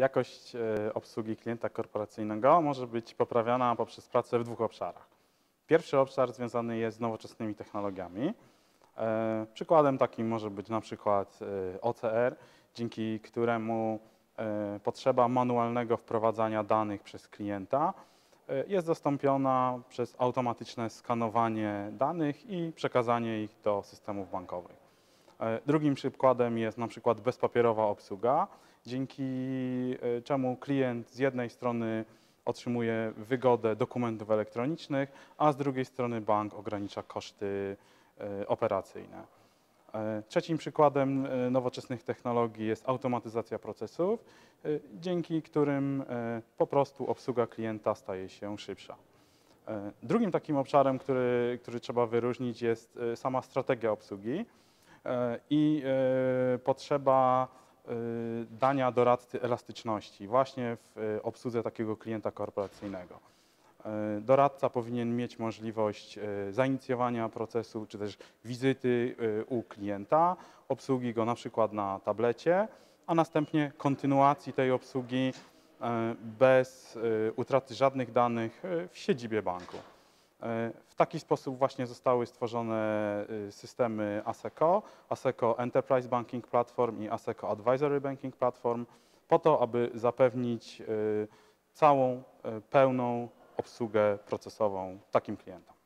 jakość e, obsługi klienta korporacyjnego może być poprawiana poprzez pracę w dwóch obszarach. Pierwszy obszar związany jest z nowoczesnymi technologiami. E, Przykładem takim może być na przykład e, OCR, dzięki któremu potrzeba manualnego wprowadzania danych przez klienta jest zastąpiona przez automatyczne skanowanie danych i przekazanie ich do systemów bankowych. E, Drugim przykładem jest na przykład bezpapierowa obsługa, dzięki e, czemu klient z jednej strony otrzymuje wygodę dokumentów elektronicznych, a z drugiej strony bank ogranicza koszty e, operacyjne. Trzecim przykładem nowoczesnych technologii jest automatyzacja procesów, dzięki którym po prostu obsługa klienta staje się szybsza. Drugim takim obszarem, który, który trzeba wyróżnić, jest sama strategia obsługi i e, potrzeba e, dania doradcy elastyczności właśnie w e, obsłudze takiego klienta korporacyjnego. E, Doradca powinien mieć możliwość e, zainicjowania procesu czy też wizyty e, u klienta, obsługi go na przykład na tablecie, a następnie kontynuacji tej obsługi e, bez e, utraty żadnych danych e, w siedzibie banku. E, W taki sposób właśnie zostały stworzone e, systemy ASECO, ASECO Enterprise Banking Platform i ASECO Advisory Banking Platform, po to, aby zapewnić e, całą e, pełną obsługę procesową takim klientom.